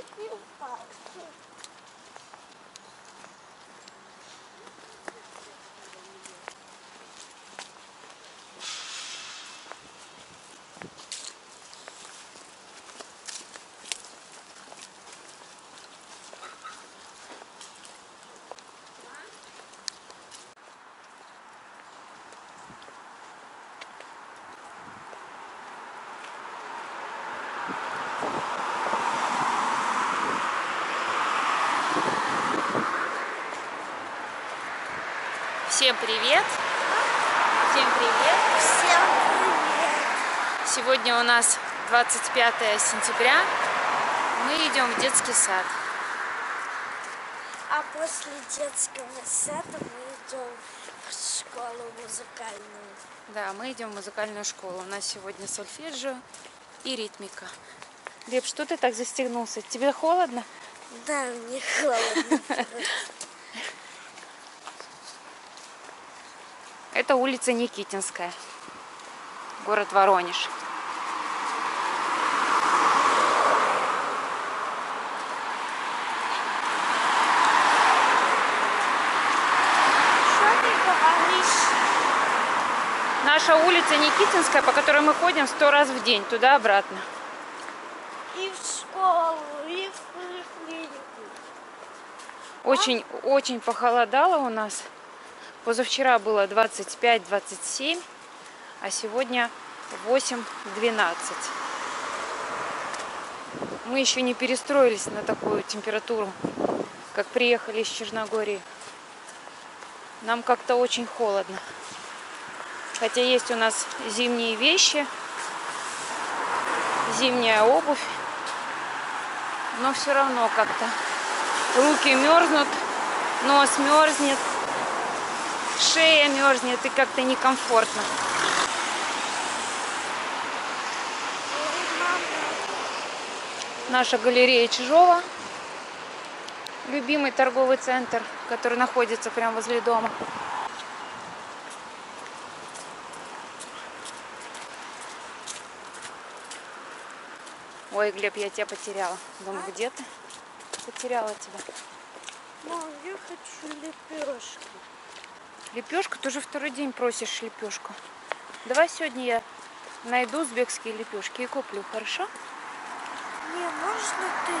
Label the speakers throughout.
Speaker 1: this little box.
Speaker 2: Всем привет! Всем привет!
Speaker 1: Всем привет.
Speaker 2: Сегодня у нас 25 сентября. Мы идем в детский сад.
Speaker 1: А после детского сада мы идем в школу музыкальную.
Speaker 2: Да, мы идем в музыкальную школу. У нас сегодня сольфеджио и ритмика. Глеб, что ты так застегнулся? Тебе холодно?
Speaker 1: Да, мне холодно.
Speaker 2: Это улица Никитинская, город Воронеж. Наша улица Никитинская, по которой мы ходим сто раз в день, туда-обратно.
Speaker 1: И в школу, и в поликлинику.
Speaker 2: Очень, очень похолодало у нас. Позавчера было 25-27, а сегодня 8-12. Мы еще не перестроились на такую температуру, как приехали из Черногории. Нам как-то очень холодно. Хотя есть у нас зимние вещи, зимняя обувь, но все равно как-то руки мерзнут, нос мерзнет, шея мерзнет и как-то некомфортно. Наша галерея Чижова, любимый торговый центр, который находится прямо возле дома. Ой, Глеб, я тебя потеряла. Думаю, где ты? Потеряла тебя.
Speaker 1: Мам, я хочу лепешки.
Speaker 2: Лепешку? Ты уже второй день просишь лепешку. Давай сегодня я найду узбекские лепешки и куплю, хорошо?
Speaker 1: Не, можно ты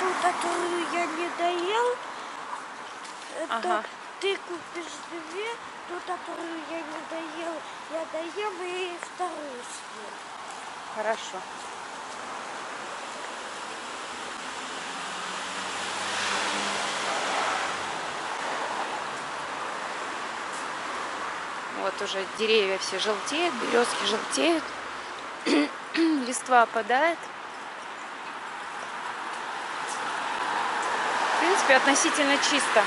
Speaker 1: ту, которую я не доел? Это
Speaker 2: Ага.
Speaker 1: ты купишь две, ту, которую я не доел, я доем и вторую съем.
Speaker 2: Хорошо. Вот уже деревья все желтеют, березки желтеют, листва опадает. В принципе, относительно чисто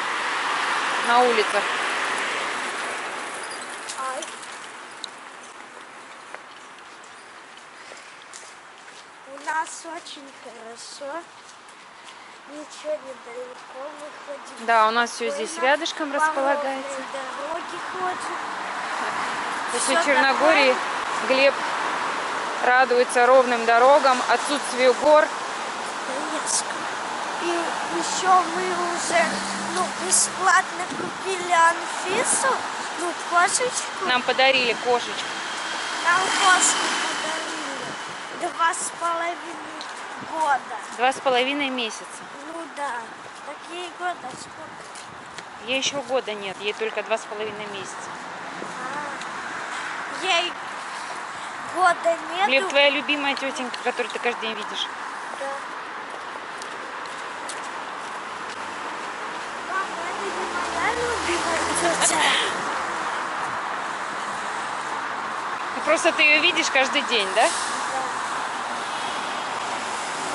Speaker 2: на улицах.
Speaker 1: Ай. У нас очень хорошо. Ничего недалеко выходим.
Speaker 2: Да, у нас все здесь рядышком располагается.
Speaker 1: дороге ходим.
Speaker 2: После
Speaker 1: Всё
Speaker 2: Черногории Глеб радуется ровным дорогам, отсутствию гор.
Speaker 1: И еще мы уже ну, бесплатно купили Анфису, ну, кошечку.
Speaker 2: Нам подарили кошечку.
Speaker 1: Нам кошку подарили. Два с половиной года.
Speaker 2: Два с половиной месяца.
Speaker 1: Ну да. Такие года сколько?
Speaker 2: Ей еще года нет, ей только два с половиной месяца.
Speaker 1: Ей года нету.
Speaker 2: Глеб, твоя любимая тетенька, которую ты каждый день видишь.
Speaker 1: Да. Мама, это не моя любимая тетя.
Speaker 2: И просто ты ее видишь каждый день, да?
Speaker 1: Да.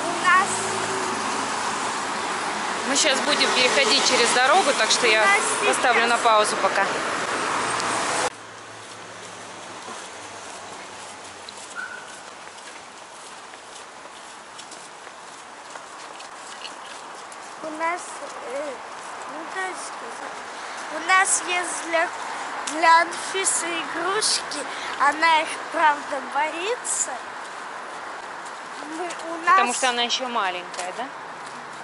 Speaker 1: У нас
Speaker 2: Мы сейчас будем переходить через дорогу, так что я поставлю на паузу пока.
Speaker 1: у нас, э, ну дай сказать, у нас есть для, для Анфисы игрушки, она их правда боится. Мы, у нас,
Speaker 2: Потому что она еще маленькая, да?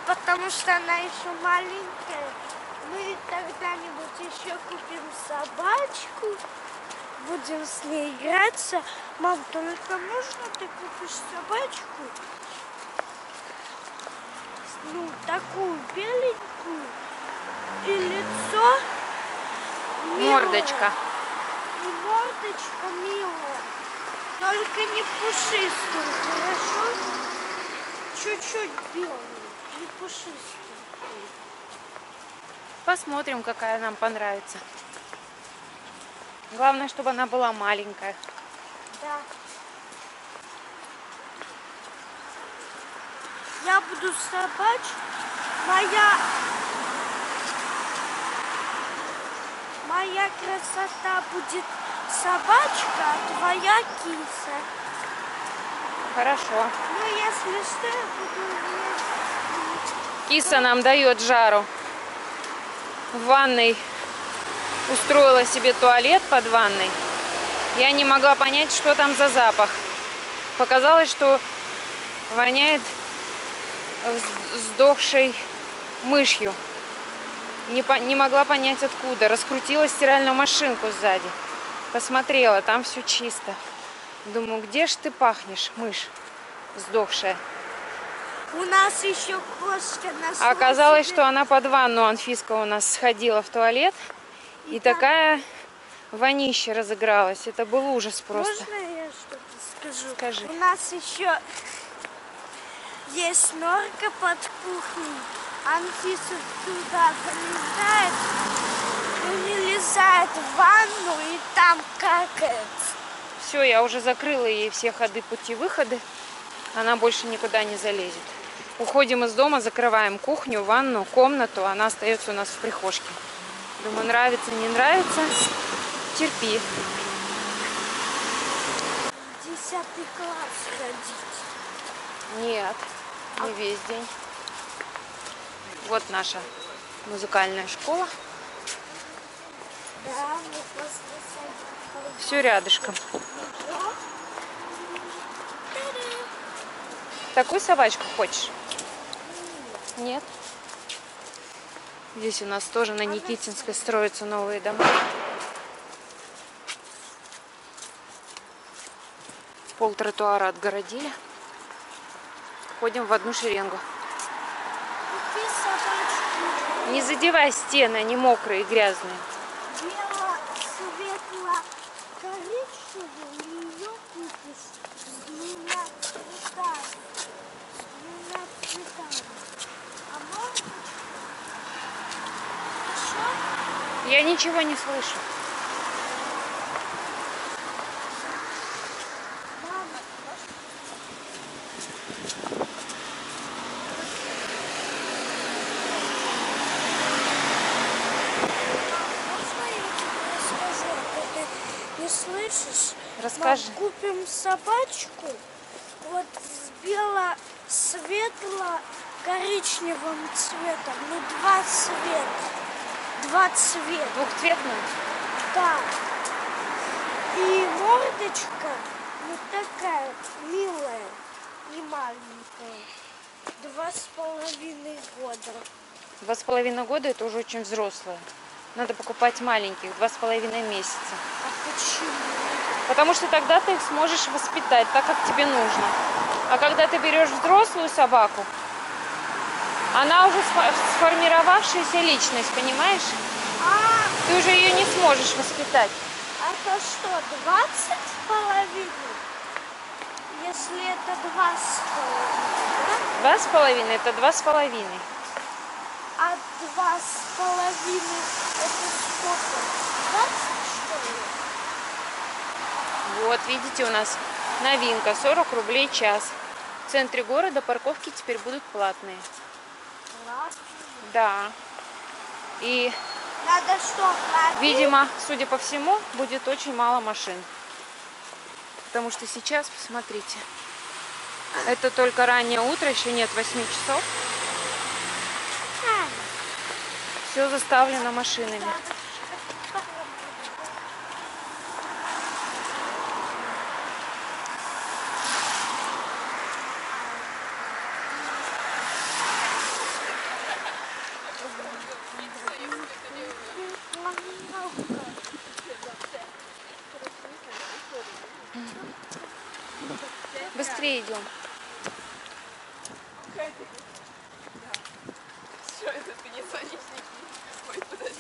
Speaker 1: потому что она еще маленькая. Мы когда-нибудь еще купим собачку, будем с ней играться. Мам, только можно ты купишь собачку? Ну, такую беленькую и лицо.
Speaker 2: Мордочка.
Speaker 1: И мордочка милая. Только не пушистую, хорошо? Чуть-чуть белую, не пушистую.
Speaker 2: Посмотрим, какая нам понравится. Главное, чтобы она была маленькая.
Speaker 1: Да. Я буду собач. Моя... Моя красота будет собачка, а твоя киса.
Speaker 2: Хорошо.
Speaker 1: Ну, если что, я буду.
Speaker 2: Киса нам дает жару. В ванной устроила себе туалет под ванной. Я не могла понять, что там за запах. Показалось, что воняет сдохшей мышью. Не, по- не могла понять откуда. Раскрутила стиральную машинку сзади. Посмотрела, там все чисто. Думаю, где ж ты пахнешь, мышь сдохшая?
Speaker 1: У нас еще кошка нашла
Speaker 2: А оказалось, что она под ванну Анфиска у нас сходила в туалет. И
Speaker 1: там-
Speaker 2: такая вонища разыгралась. Это был ужас просто.
Speaker 1: Можно я что-то скажу?
Speaker 2: Скажи.
Speaker 1: У нас еще есть норка под кухней. Анфиса туда залезает, ну не лезает в ванну и там какает.
Speaker 2: Все, я уже закрыла ей все ходы, пути, выходы. Она больше никуда не залезет. Уходим из дома, закрываем кухню, ванну, комнату. Она остается у нас в прихожке. Думаю, нравится, не нравится. Терпи.
Speaker 1: Десятый класс ходить.
Speaker 2: Нет, не весь день. Вот наша музыкальная школа. Все рядышком. Такую собачку хочешь? Нет. Здесь у нас тоже на Никитинской строятся новые дома. Пол тротуара отгородили. Ходим в одну шеренгу. Не задевай стены, они мокрые и грязные.
Speaker 1: бело-светло-коричневую, и ее купишь с двумя цветами. С двумя цветами. А?
Speaker 2: Я ничего не слышу.
Speaker 1: Мама, можно я тебе расскажу, а то ты не слышишь?
Speaker 2: Расскажи.
Speaker 1: Мы купим собачку вот с бело-светло-коричневым цветом. Ну, два цвета. Два цвета.
Speaker 2: Двухцветную?
Speaker 1: Да. И мордочка, ну такая милая, не маленькая. Два с половиной года.
Speaker 2: Два с половиной года это уже очень взрослая. Надо покупать маленьких, два с половиной месяца.
Speaker 1: А почему?
Speaker 2: Потому что тогда ты их сможешь воспитать так, как тебе нужно. А когда ты берешь взрослую собаку, она уже сфо- сформировавшаяся личность, понимаешь?
Speaker 1: А,
Speaker 2: Ты уже ее не сможешь воспитать.
Speaker 1: это что, 20 с половиной? Если это два с половиной,
Speaker 2: Два с половиной это два с половиной.
Speaker 1: да? А два с половиной это сколько? 20 что ли?
Speaker 2: Вот, видите, у нас новинка 40 рублей час. В центре города парковки теперь будут платные.
Speaker 1: Ладно.
Speaker 2: Да. И,
Speaker 1: Надо что, платить?
Speaker 2: видимо, судя по всему, будет очень мало машин. Потому что сейчас, посмотрите, это только раннее утро, еще нет 8 часов.
Speaker 1: А,
Speaker 2: Все заставлено машинами. Быстрее идем.
Speaker 3: Это ты не соничник? Ой, подожди.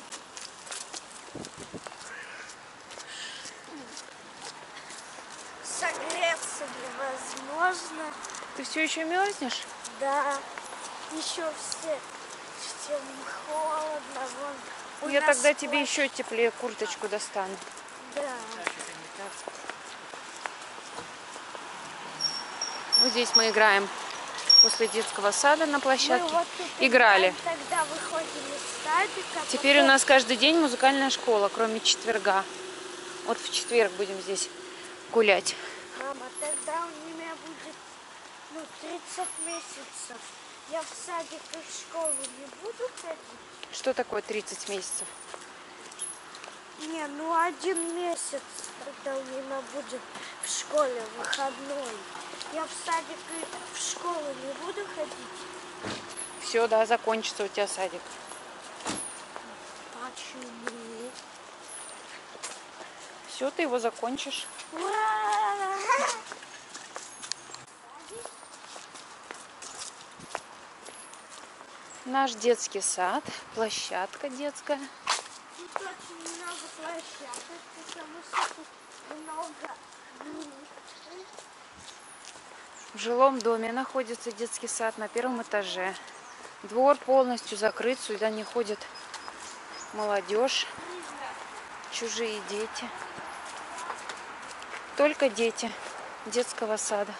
Speaker 1: Согреться невозможно.
Speaker 2: Ты все еще мерзнешь?
Speaker 1: Да, еще все, всем холодно. Вон, у
Speaker 2: Я тогда тебе еще теплее курточку достану.
Speaker 1: Да.
Speaker 2: Вот здесь мы играем после детского сада на
Speaker 1: Мы
Speaker 2: площадке.
Speaker 1: вот
Speaker 2: Играли.
Speaker 1: Тогда выходим из садика.
Speaker 2: Теперь у
Speaker 1: потом-
Speaker 2: нас каждый день музыкальная школа, кроме четверга. Вот в четверг будем здесь гулять.
Speaker 1: Мама, тогда у меня будет ну, 30 месяцев. Я в садик и в школу не буду ходить.
Speaker 2: Что такое 30 месяцев?
Speaker 1: Не, ну один месяц тогда у меня будет в школе выходной. Я в садик и в школу не буду ходить.
Speaker 2: Все, да, закончится у тебя садик.
Speaker 1: Почему?
Speaker 2: Все, ты его закончишь.
Speaker 1: Ура!
Speaker 2: Наш детский сад, площадка детская.
Speaker 1: Тут очень много площадок, потому что тут много.
Speaker 2: В жилом доме находится детский сад на первом этаже. Двор полностью закрыт, сюда не ходит молодежь, чужие дети. Только дети детского сада.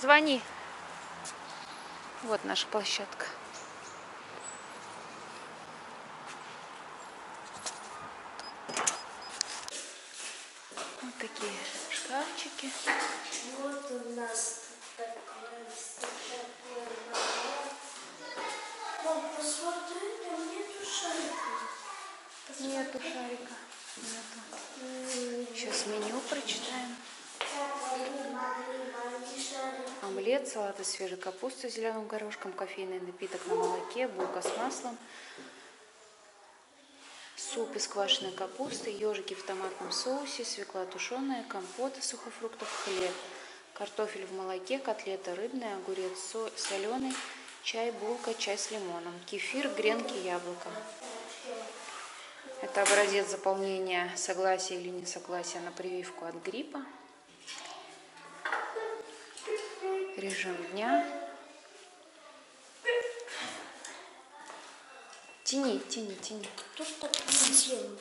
Speaker 2: Звони. Вот наша площадка. Вот такие шкафчики.
Speaker 1: Вот у нас такое, такое. Мам, посмотри, там нету шарика.
Speaker 2: Нету шарика. Нету. Сейчас меню прочитаем. Омлет, салат из свежей капусты с зеленым горошком, кофейный напиток на молоке, булка с маслом, суп из квашеной капусты, ежики в томатном соусе, свекла тушеная, компот из сухофруктов, хлеб, картофель в молоке, котлета рыбная, огурец со- соленый, чай, булка, чай с лимоном, кефир, гренки, яблоко. Это образец заполнения согласия или несогласия на прививку от гриппа. Режим дня. Тяни, тяни, тяни.
Speaker 1: Тут такой день.